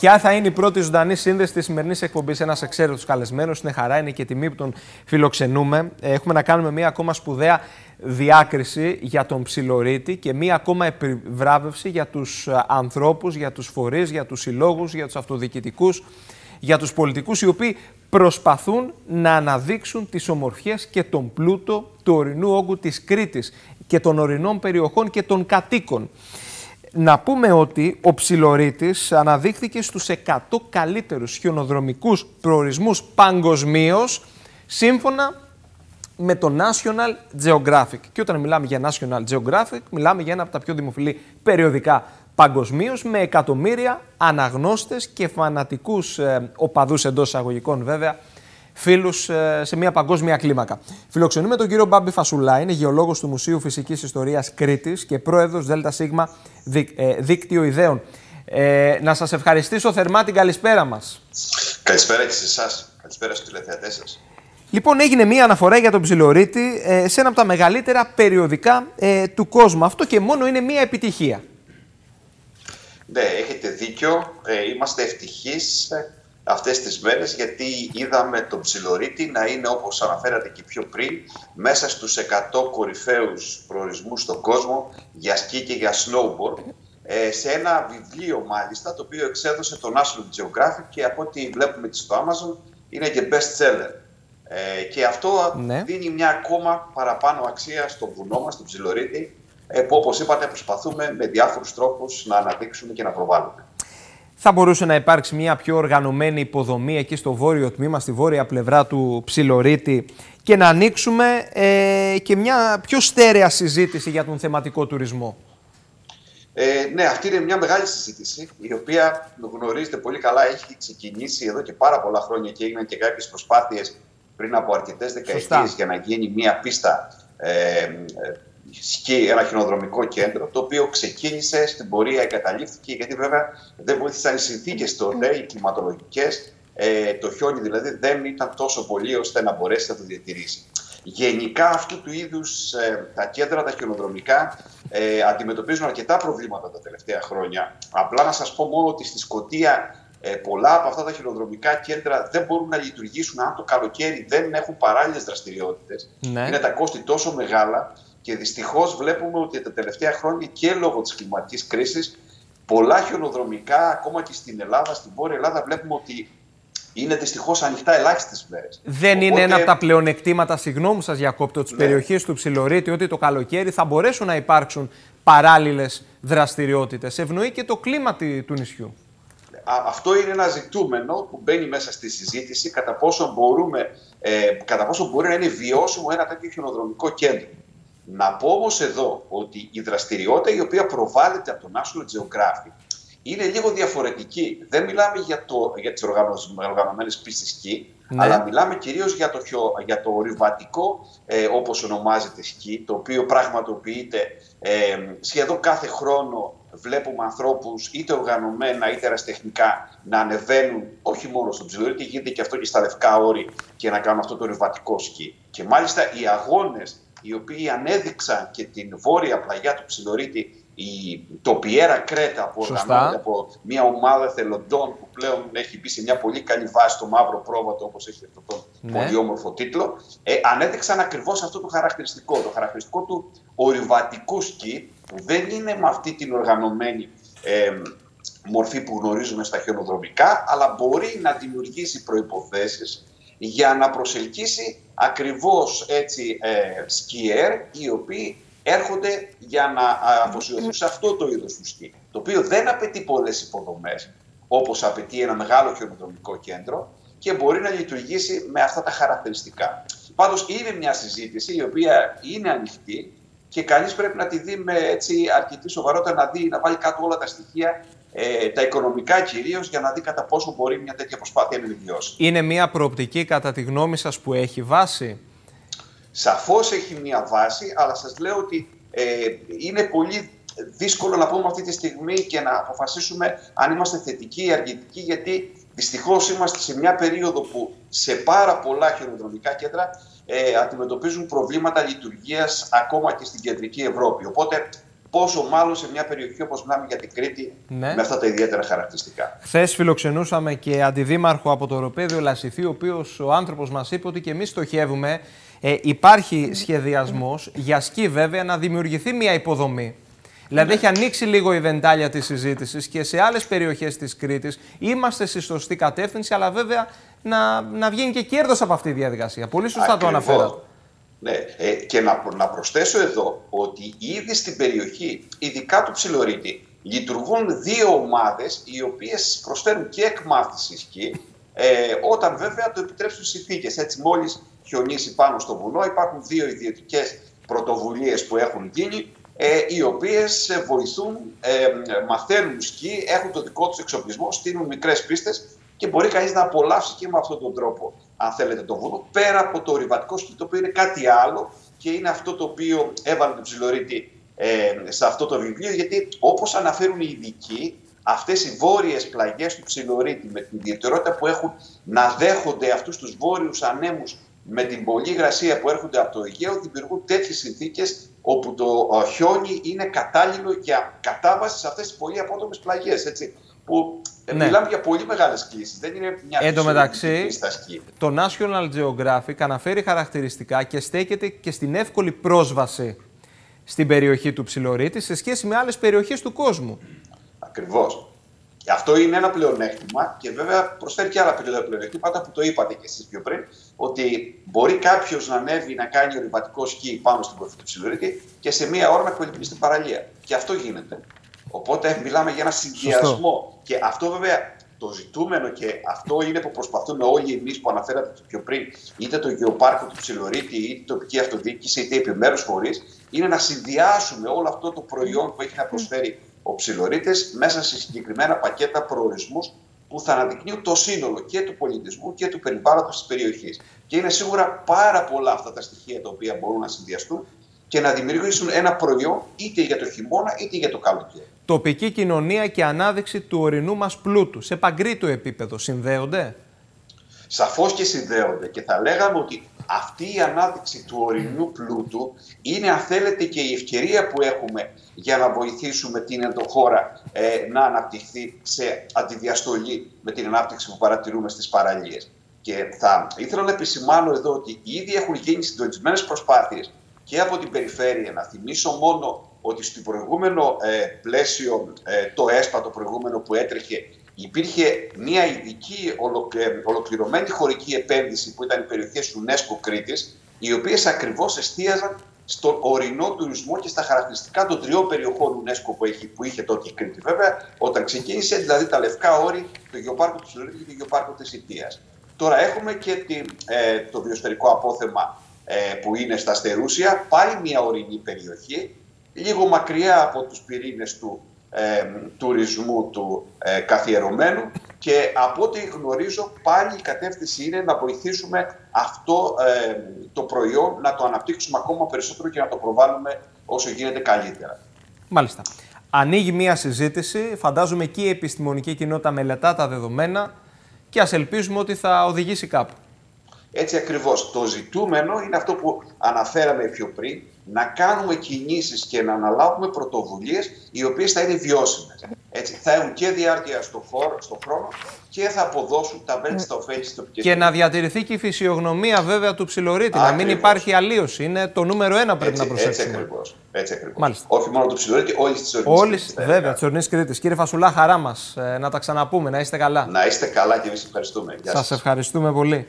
Ποια θα είναι η πρώτη ζωντανή σύνδεση της σημερινής εκπομπής, ένας εξαίρετος καλεσμένος. Είναι χαρά, είναι και τιμή που τον φιλοξενούμε. Έχουμε να κάνουμε μία ακόμα σπουδαία διάκριση για τον ψιλορίτη και μία ακόμα επιβράβευση για τους ανθρώπους, για τους φορείς, για τους συλλόγους, για τους αυτοδιοικητικούς, για τους πολιτικούς, οι οποίοι προσπαθούν να αναδείξουν τις ομορφιές και τον πλούτο του ορεινού όγκου της Κρήτης και των ορεινών περιοχών και των κατοίκων. Να πούμε ότι ο Ψιλορίτης αναδείχθηκε στους 100 καλύτερους χιονοδρομικούς προορισμούς παγκοσμίως σύμφωνα με το National Geographic. Και όταν μιλάμε για National Geographic, μιλάμε για ένα από τα πιο δημοφιλή περιοδικά παγκοσμίως με εκατομμύρια αναγνώστες και φανατικούς ε, οπαδούς εντός εισαγωγικών βέβαια φίλους ε, σε μια παγκόσμια κλίμακα. Φιλοξενούμε τον κύριο Μπάμπη Φασουλά, είναι γεωλόγος του Μουσείου Φυσικής Ιστορίας Κρήτης και πρόεδρος ΔΣ ε, Δίκτυο Ιδέων. Ε, να σας ευχαριστήσω θερμά την καλησπέρα μας. Καλησπέρα και σε εσάς. Καλησπέρα στους τηλεθεατές σας. Λοιπόν, έγινε μία αναφορά για τον Ψιλορίτη ε, σε ένα από τα μεγαλύτερα περιοδικά ε, του κόσμου. Αυτό και μόνο είναι μία επιτυχία. Ναι, έχετε δίκιο. Ε, είμαστε ευτυχείς αυτές τις μέρες γιατί είδαμε τον Ψιλορίτη να είναι όπως αναφέρατε και πιο πριν μέσα στους 100 κορυφαίους προορισμούς στον κόσμο για σκι και για snowboard ε, σε ένα βιβλίο μάλιστα το οποίο εξέδωσε το National Geographic και από ό,τι βλέπουμε στο Amazon είναι και best seller. Ε, και αυτό ναι. δίνει μια ακόμα παραπάνω αξία στο βουνό μας, στον Ψιλορίτη ε, που όπως είπατε προσπαθούμε με διάφορους τρόπους να αναδείξουμε και να προβάλλουμε. Θα μπορούσε να υπάρξει μια πιο οργανωμένη υποδομή εκεί στο βόρειο τμήμα, στη βόρεια πλευρά του Ψιλορίτη και να ανοίξουμε ε, και μια πιο στέρεα συζήτηση για τον θεματικό τουρισμό. Ε, ναι, αυτή είναι μια μεγάλη συζήτηση, η οποία γνωρίζετε πολύ καλά, έχει ξεκινήσει εδώ και πάρα πολλά χρόνια και έγιναν και κάποιες προσπάθειες πριν από αρκετές δεκαετίες για να γίνει μια πίστα ε, σκι, ένα χιονοδρομικό κέντρο, το οποίο ξεκίνησε στην πορεία, εγκαταλείφθηκε, γιατί βέβαια δεν βοήθησαν οι συνθήκες τότε, οι κλιματολογικές. Ε, το χιόνι δηλαδή δεν ήταν τόσο πολύ ώστε να μπορέσει να το διατηρήσει. Γενικά αυτού του είδους ε, τα κέντρα, τα χιονοδρομικά ε, αντιμετωπίζουν αρκετά προβλήματα τα τελευταία χρόνια. Απλά να σας πω μόνο ότι στη Σκωτία ε, πολλά από αυτά τα χειροδρομικά κέντρα δεν μπορούν να λειτουργήσουν αν το καλοκαίρι δεν έχουν παράλληλες δραστηριότητες. Ναι. Είναι τα κόστη τόσο μεγάλα και δυστυχώς βλέπουμε ότι τα τελευταία χρόνια και λόγω της κλιματικής κρίσης, πολλά χιονοδρομικά, ακόμα και στην Ελλάδα, στην Βόρεια Ελλάδα, βλέπουμε ότι είναι δυστυχώς ανοιχτά ελάχιστες μέρες. Δεν είναι ένα από τα πλεονεκτήματα, συγγνώμη σας, Διακόπτω, της ναι. περιοχής του Ψιλορίτη, ότι το καλοκαίρι θα μπορέσουν να υπάρξουν παράλληλες δραστηριότητες. Ευνοεί και το κλίμα του νησιού. Αυτό είναι ένα ζητούμενο που μπαίνει μέσα στη συζήτηση κατά πόσο, μπορούμε, ε, κατά πόσο μπορεί να είναι βιώσιμο ένα τέτοιο χιονοδρομικό κέντρο. Να πω όμως εδώ ότι η δραστηριότητα η οποία προβάλλεται από το National Geographic είναι λίγο διαφορετική. Δεν μιλάμε για, το, για τις οργανωμένες πίστες σκι, ναι. αλλά μιλάμε κυρίως για το, για το ορειβατικό, ε, όπως ονομάζεται σκι, το οποίο πραγματοποιείται ε, σχεδόν κάθε χρόνο βλέπουμε ανθρώπους είτε οργανωμένα είτε αεραστεχνικά να ανεβαίνουν όχι μόνο στο ψηλορίτη, γίνεται και αυτό και στα λευκά όρη και να κάνουν αυτό το ορειβατικό σκι. Και μάλιστα οι αγώνες οι οποίοι ανέδειξαν και την βόρεια πλαγιά του Ψιλορίτη, η, το Πιέρα Κρέτα από, από μια ομάδα θελοντών που πλέον έχει μπει σε μια πολύ καλή βάση το μαύρο πρόβατο όπως έχει αυτό το ναι. πολύ όμορφο τίτλο ε, ανέδειξαν ακριβώς αυτό το χαρακτηριστικό το χαρακτηριστικό του ορειβατικού σκι που δεν είναι με αυτή την οργανωμένη ε, μορφή που γνωρίζουμε στα χιονοδρομικά αλλά μπορεί να δημιουργήσει προϋποθέσεις για να προσελκύσει ακριβώς έτσι ε, σκιέρ οι οποίοι έρχονται για να αφοσιωθούν σε αυτό το είδος του σκι, το οποίο δεν απαιτεί πολλές υποδομές όπως απαιτεί ένα μεγάλο χιονοδρομικό κέντρο και μπορεί να λειτουργήσει με αυτά τα χαρακτηριστικά. Πάντως είναι μια συζήτηση η οποία είναι ανοιχτή και κανείς πρέπει να τη δει με έτσι αρκετή σοβαρότητα, να δει, να βάλει κάτω όλα τα στοιχεία ε, τα οικονομικά κυρίως για να δει κατά πόσο μπορεί μια τέτοια προσπάθεια να επιβιώσει. Είναι μια προοπτική κατά τη γνώμη σας που έχει βάση; Σαφώς έχει μια βάση, αλλά σας λέω ότι ε, είναι πολύ δύσκολο να πούμε αυτή τη στιγμή και να αποφασίσουμε αν είμαστε θετικοί ή αρνητικοί, γιατί δυστυχώς είμαστε σε μια περίοδο που σε πάρα πολλά χειροδρομικά κέντρα ε, αντιμετωπίζουν προβλήματα λειτουργίας ακόμα και στην κεντρική Ευρώπη. Οπότε πόσο μάλλον σε μια περιοχή όπως μιλάμε για την Κρήτη Ναι. με αυτά τα ιδιαίτερα χαρακτηριστικά. Χθες φιλοξενούσαμε και αντιδήμαρχο από το Ροπέδιο Λασιθή, ο οποίος ο άνθρωπος μας είπε ότι και εμείς στοχεύουμε. Ε, υπάρχει σχεδιασμός για σκι, βέβαια, να δημιουργηθεί μια υποδομή. Δηλαδή, έχει ανοίξει λίγο η βεντάλια της συζήτησης και σε άλλες περιοχές της Κρήτης είμαστε στη σωστή κατεύθυνση, αλλά βέβαια να, να βγαίνει και κέρδος από αυτή τη διαδικασία. Πολύ σωστά το Ακριβώς. αναφέρατε. Ναι, ε, και να, να προσθέσω εδώ ότι ήδη στην περιοχή, ειδικά του Ψιλορίτη, λειτουργούν δύο ομάδες οι οποίες προσφέρουν και εκμάθηση σκι, ε, όταν βέβαια το επιτρέψουν οι συνθήκες. Έτσι μόλις χιονίσει πάνω στο βουνό υπάρχουν δύο ιδιωτικές πρωτοβουλίες που έχουν γίνει ε, οι οποίες ε, βοηθούν, ε, μαθαίνουν σκι, έχουν το δικό τους εξοπλισμό, στείλουν μικρές πίστες και μπορεί κανείς να απολαύσει και με αυτόν τον τρόπο, αν θέλετε, το βουνό, πέρα από το ορειβατικό σκι, το οποίο είναι κάτι άλλο και είναι αυτό το οποίο έβαλε τον Ψιλορίτη ε, σε αυτό το βιβλίο, γιατί όπως αναφέρουν οι ειδικοί, αυτές οι βόρειες πλαγιές του Ψιλορίτη με την ιδιαιτερότητα που έχουν να δέχονται αυτούς τους βόρειους ανέμους με την πολλή υγρασία που έρχονται από το Αιγαίο δημιουργούν τέτοιες συνθήκες όπου το ε, χιόνι είναι κατάλληλο για κατάβαση σε αυτές τις πολύ απότομες πλαγιές. Έτσι, που ε, Ναι. μιλάμε για πολύ μεγάλες κλήσεις. Δεν είναι μια Εν τω φυσιολογική μεταξύ, πίστα σκι. το National Geographic αναφέρει χαρακτηριστικά και στέκεται και στην εύκολη πρόσβαση στην περιοχή του Ψιλορίτη σε σχέση με άλλες περιοχές του κόσμου. Ακριβώ. Αυτό είναι ένα πλεονέκτημα και βέβαια προσφέρει και άλλα πλεονέκτηματα που το είπατε και εσείς πιο πριν, ότι μπορεί κάποιος να ανέβει να κάνει ορειβατικό σκι πάνω στην κορυφή του Ψιλορίτη και σε μία ώρα να κολυμπήσει στην παραλία. Και αυτό γίνεται. Οπότε μιλάμε για ένα συνδυασμό. Και αυτό βέβαια το ζητούμενο και αυτό είναι που προσπαθούμε όλοι εμείς που αναφέρατε και πιο πριν, είτε το γεωπάρκο του Ψιλορίτη, είτε η τοπική αυτοδιοίκηση, είτε επιμέρους φορείς, είναι να συνδυάσουμε όλο αυτό το προϊόν που έχει να προσφέρει ο Ψιλορίτης μέσα σε συγκεκριμένα πακέτα προορισμούς που θα αναδεικνύουν το σύνολο και του πολιτισμού και του περιβάλλοντος της περιοχής. Και είναι σίγουρα πάρα πολλά αυτά τα στοιχεία τα οποία μπορούν να συνδυαστούν και να δημιουργήσουν ένα προϊόν είτε για το χειμώνα είτε για το καλοκαίρι. Τοπική κοινωνία και ανάδειξη του ορεινού μας πλούτου. Σε παγκρίτο επίπεδο συνδέονται; Σαφώς και συνδέονται και θα λέγαμε ότι αυτή η ανάδειξη του ορεινού πλούτου είναι αν θέλετε και η ευκαιρία που έχουμε για να βοηθήσουμε την ενδοχώρα ε, να αναπτυχθεί σε αντιδιαστολή με την ανάπτυξη που παρατηρούμε στις παραλίες. Και θα ήθελα να επισημάνω εδώ ότι ήδη έχουν γίνει συντονισμένες προσπάθειες και από την περιφέρεια. Να θυμίσω μόνο ότι στο προηγούμενο ε, πλαίσιο, ε, το ΕΣΠΑ, το προηγούμενο που έτρεχε, υπήρχε μια ειδική ολοκ- ε, ολοκληρωμένη χωρική επένδυση που ήταν οι περιοχές UNESCO Κρήτης, οι οποίες ακριβώς εστίαζαν στον ορεινό τουρισμό και στα χαρακτηριστικά των τριών περιοχών UNESCO που, έχει, που είχε τότε η Κρήτη. Βέβαια, όταν ξεκίνησε, δηλαδή τα λευκά όρη, το γεωπάρκο του Συλλογικού και το γεωπάρκο της Ιτίας. Τώρα έχουμε και την, ε, το βιοσφαιρικό απόθεμα ε, που είναι στα Στερούσια, πάλι μια ορεινή περιοχή, λίγο μακριά από τους πυρήνες του ε, τουρισμού του ε, καθιερωμένου και από ό,τι γνωρίζω πάλι η κατεύθυνση είναι να βοηθήσουμε αυτό ε, το προϊόν να το αναπτύξουμε ακόμα περισσότερο και να το προβάλλουμε όσο γίνεται καλύτερα. Μάλιστα. Ανοίγει μία συζήτηση. Φαντάζομαι και η επιστημονική κοινότητα μελετά τα δεδομένα και ας ελπίζουμε ότι θα οδηγήσει κάπου. Έτσι ακριβώς. Το ζητούμενο είναι αυτό που αναφέραμε πιο πριν, να κάνουμε κινήσεις και να αναλάβουμε πρωτοβουλίες οι οποίες θα είναι βιώσιμες. Έτσι, θα έχουν και διάρκεια στο, χώρο, στο χρόνο και θα αποδώσουν τα βέλτιστα ωφέλη στις τοπικές Και να διατηρηθεί και η φυσιογνωμία βέβαια του ψιλορίτη, να μην Ακριβώς. υπάρχει αλλίωση. Είναι το νούμερο ένα πρέπει έτσι, να προσέξουμε. Έτσι ακριβώς. Έτσι ακριβώς. Μάλιστα. Όχι μόνο του ψιλορίτη, όλη της ορεινή. Όλη, βέβαια, της ορεινή Κρήτης. Κύριε Φασουλά, χαρά μας να τα ξαναπούμε, να είστε καλά. Να είστε καλά και εμείς ευχαριστούμε. Γεια Σας σας. ευχαριστούμε πολύ.